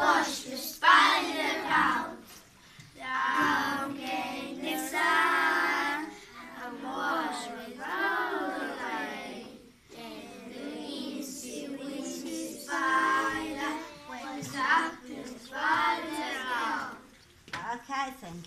wash the spider out. Down came the sun and washed it all away. Then the easy windy spider went up to the out. Okay, thank you.